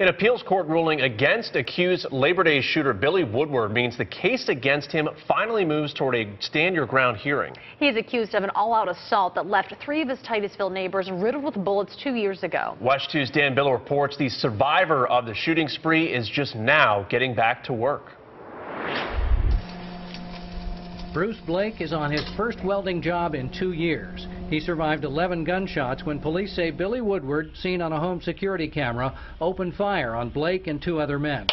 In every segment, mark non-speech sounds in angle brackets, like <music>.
An appeals court ruling against accused Labor Day shooter Billy Woodward means the case against him finally moves toward a stand your ground hearing. He is accused of an all-out assault that left three of his Titusville neighbors riddled with bullets two years ago. WESH 2's Dan Billow reports the survivor of the shooting spree is just now getting back to work. Bruce Blake is on his first welding job in two years. He survived 11 gunshots when police say Billy Woodward, seen on a home security camera, opened fire on Blake and two other men.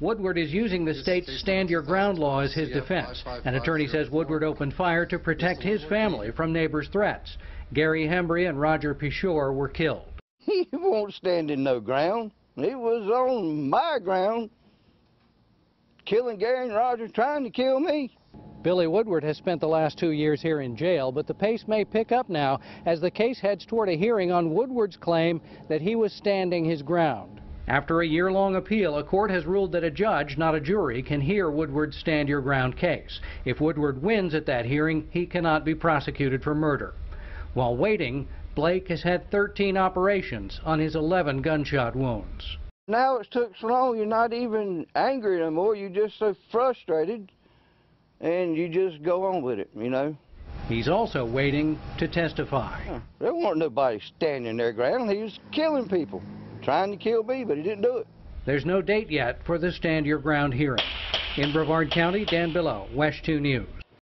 Woodward is using the state's stand your ground law as his defense. An attorney says Woodward opened fire to protect his family from neighbors' threats. Gary Hembree and Roger Pishore were killed. <laughs> He won't stand in no ground. He was on my ground, killing Gary and Roger, trying to kill me. Billy Woodward has spent the last two years here in jail, but the pace may pick up now as the case heads toward a hearing on Woodward's claim that he was standing his ground. After a year-long appeal, a court has ruled that a judge, not a jury, can hear Woodward's stand your ground case. If Woodward wins at that hearing, he cannot be prosecuted for murder. While waiting, Blake has had 13 operations on his 11 gunshot wounds. Now it's took so long, you're not even angry no more. You're just so frustrated, and you just go on with it, you know. He's also waiting to testify. There wasn't nobody standing their ground. He was killing people, trying to kill me, but he didn't do it. There's no date yet for the Stand Your Ground hearing. In Brevard County, Dan Billow, WESH 2 News.